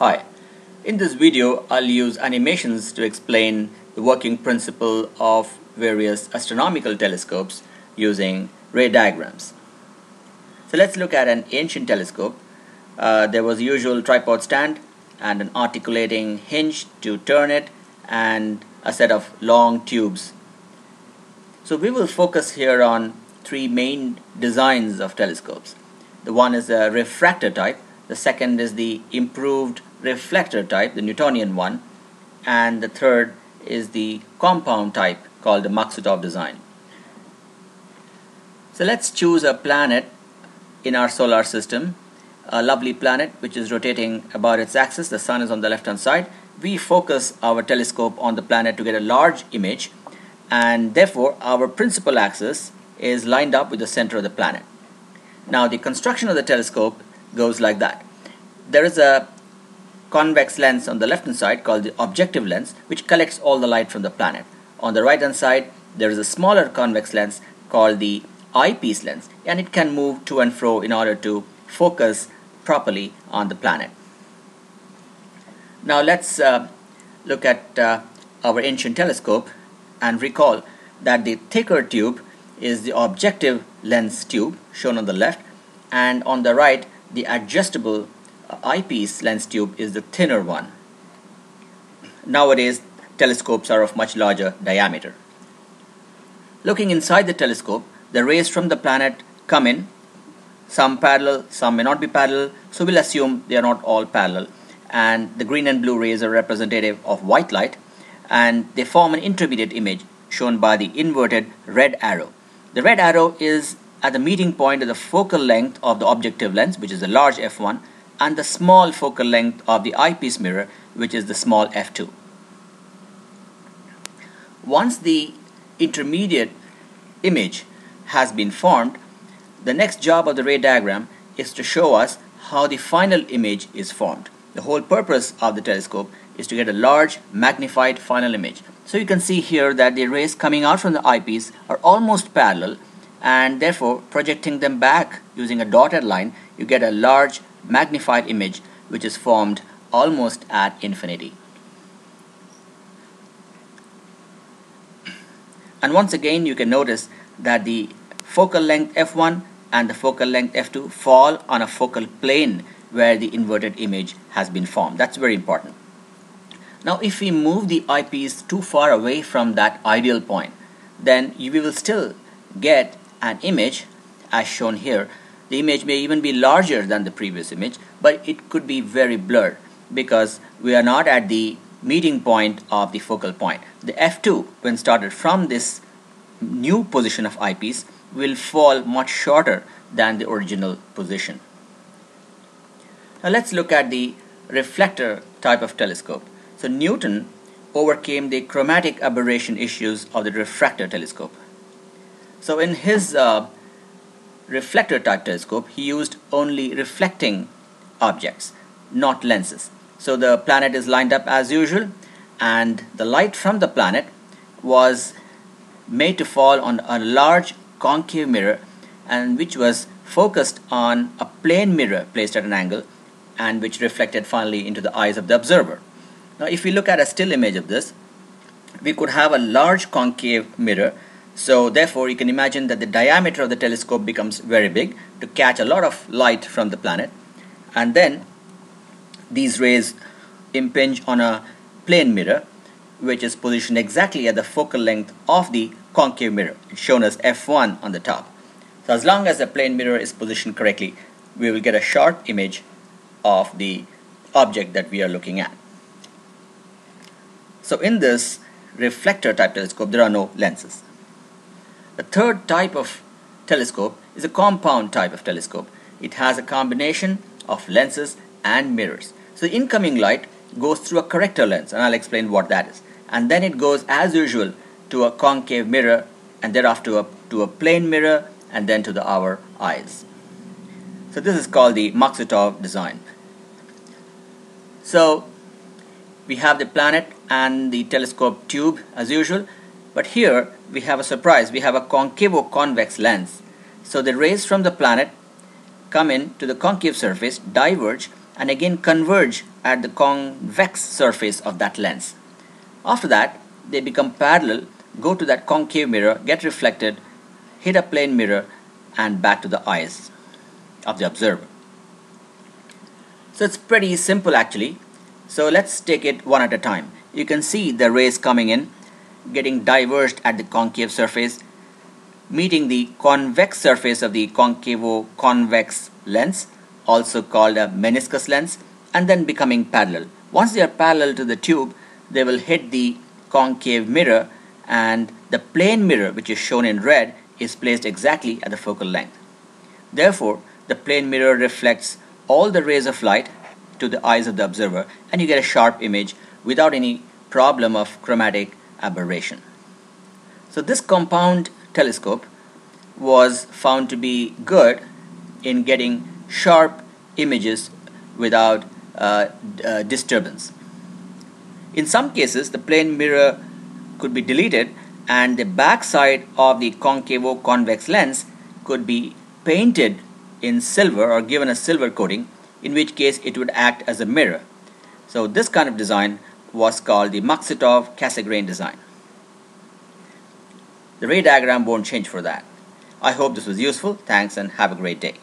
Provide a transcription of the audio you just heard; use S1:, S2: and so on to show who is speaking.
S1: Hi, in this video I'll use animations to explain the working principle of various astronomical telescopes using ray diagrams. So let's look at an ancient telescope. Uh, there was a usual tripod stand and an articulating hinge to turn it and a set of long tubes. So we will focus here on three main designs of telescopes. The one is a refractor type, the second is the improved reflector type, the Newtonian one, and the third is the compound type called the Maksutov design. So let's choose a planet in our solar system, a lovely planet which is rotating about its axis, the sun is on the left hand side. We focus our telescope on the planet to get a large image and therefore our principal axis is lined up with the center of the planet. Now the construction of the telescope goes like that. There is a convex lens on the left hand side called the objective lens which collects all the light from the planet. On the right hand side there is a smaller convex lens called the eyepiece lens and it can move to and fro in order to focus properly on the planet. Now let's uh, look at uh, our ancient telescope and recall that the thicker tube is the objective lens tube shown on the left and on the right the adjustable eyepiece lens tube is the thinner one. Nowadays telescopes are of much larger diameter. Looking inside the telescope the rays from the planet come in some parallel some may not be parallel so we'll assume they are not all parallel and the green and blue rays are representative of white light and they form an intermediate image shown by the inverted red arrow. The red arrow is at the meeting point of the focal length of the objective lens, which is a large f1, and the small focal length of the eyepiece mirror, which is the small f2. Once the intermediate image has been formed, the next job of the ray diagram is to show us how the final image is formed. The whole purpose of the telescope is to get a large magnified final image. So you can see here that the rays coming out from the eyepiece are almost parallel and therefore projecting them back using a dotted line you get a large magnified image which is formed almost at infinity. And once again you can notice that the focal length f1 and the focal length f2 fall on a focal plane where the inverted image has been formed. That's very important. Now if we move the eyepiece too far away from that ideal point, then we will still get an image as shown here. The image may even be larger than the previous image, but it could be very blurred because we are not at the meeting point of the focal point. The f2 when started from this new position of eyepiece will fall much shorter than the original position. Now let's look at the reflector type of telescope. So Newton overcame the chromatic aberration issues of the refractor telescope. So in his uh, reflector type telescope, he used only reflecting objects, not lenses. So the planet is lined up as usual and the light from the planet was made to fall on a large concave mirror and which was focused on a plane mirror placed at an angle and which reflected finally into the eyes of the observer. Now if we look at a still image of this, we could have a large concave mirror so therefore you can imagine that the diameter of the telescope becomes very big to catch a lot of light from the planet and then these rays impinge on a plane mirror which is positioned exactly at the focal length of the concave mirror. It's shown as f1 on the top. So as long as the plane mirror is positioned correctly, we will get a sharp image of the object that we are looking at. So in this reflector type telescope, there are no lenses. The third type of telescope is a compound type of telescope. It has a combination of lenses and mirrors. So the incoming light goes through a corrector lens and I'll explain what that is. And then it goes as usual to a concave mirror and thereafter a, to a plane mirror and then to the our eyes. So this is called the Maksutov design. So we have the planet and the telescope tube as usual but here we have a surprise we have a concavo-convex lens so the rays from the planet come in to the concave surface diverge and again converge at the convex surface of that lens. After that, they become parallel, go to that concave mirror, get reflected, hit a plane mirror, and back to the eyes of the observer. So it's pretty simple actually. So let's take it one at a time. You can see the rays coming in, getting diverged at the concave surface, meeting the convex surface of the concavo-convex lens, also called a meniscus lens, and then becoming parallel. Once they are parallel to the tube, they will hit the concave mirror and the plane mirror, which is shown in red, is placed exactly at the focal length. Therefore, the plane mirror reflects all the rays of light to the eyes of the observer and you get a sharp image without any problem of chromatic aberration. So this compound telescope was found to be good in getting sharp images without uh, uh, disturbance. In some cases, the plane mirror could be deleted and the back side of the concavo convex lens could be painted in silver or given a silver coating in which case it would act as a mirror. So this kind of design was called the Maksutov Cassegrain design. The ray diagram won't change for that. I hope this was useful. Thanks and have a great day.